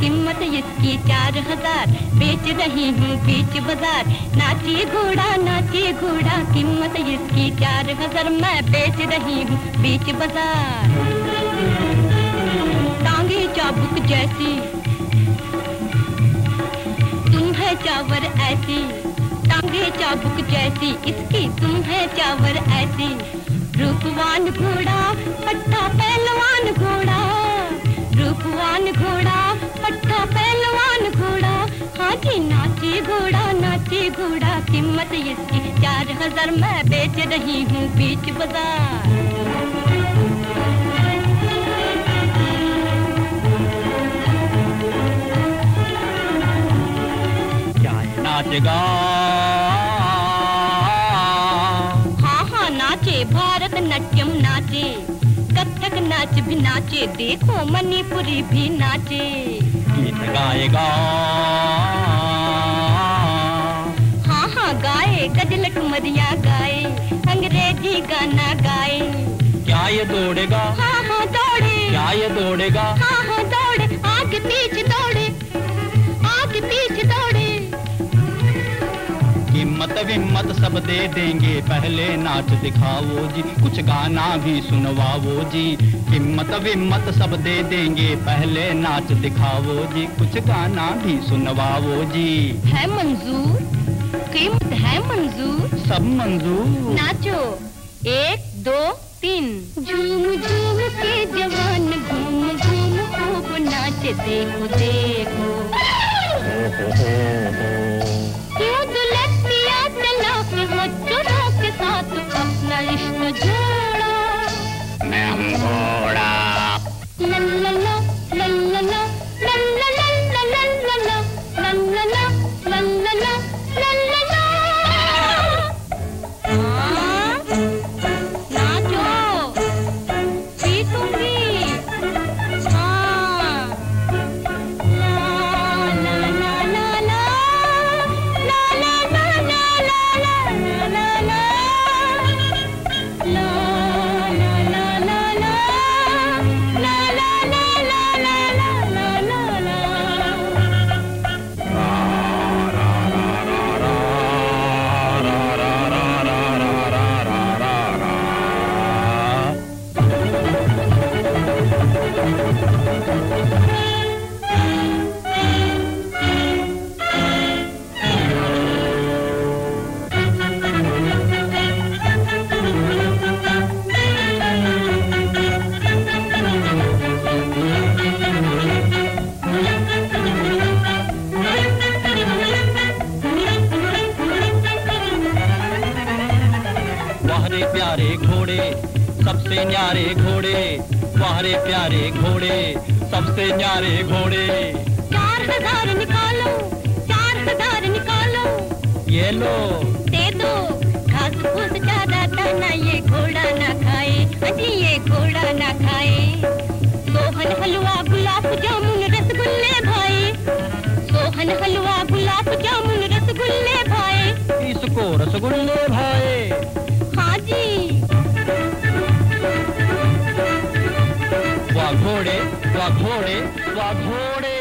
कीमत इसकी चार हज़ार। बेच रही हूँ बीच बाज़ार। नाची घोड़ा नाची घोड़ा कीमत इसकी चार हज़ार। मैं बेच रही हूँ बीच बाज़ार। टांगे चाबुक जैसी। तुम है चावर ऐसी। टांगे चाबुक जैसी। इसकी तुम है चावर ऐसी। रूपवान घोड़ा, पट्टा पहलवान घोड़ा कीमत इसकी चार हज़ार मैं बेच रही हूँ बीच बाज़ार। नाचेगा हाँ हाँ नाचे भारत नाट्यम नाचे। कथक नाच भी नाचे देखो मणिपुरी भी नाचे। गीत गाएगा। गज़ल ठुमरिया गाए अंग्रेज़ी गाना गाए। क्या ये दौड़ेगा? हाँ हाँ दौड़े। क्या ये दौड़ेगा? हाँ हाँ दौड़े। आगे पीछे दौड़े। आगे पीछे दौड़े। हिम्मत विम्मत सब दे देंगे। पहले नाच दिखाओ जी कुछ गाना भी सुनवाओ जी। हिम्मत विम्मत सब दे देंगे। पहले नाच दिखाओ जी कुछ गाना भी सुनवाओ जी। है मंजूर? कीमत है मंजूर सब मंजूर नाचो। एक दो तीन। झूम झूम के जवान घूम घूम खूब नाच देखो देखो। वाहरे प्यारे घोड़े सबसे न्यारे घोड़े वाहरे प्यारे घोड़े सबसे न्यारे घोड़े। चार हज़ार निकालो चार हज़ार निकालो। ये लो। स्वघोड़े स्वघोड़े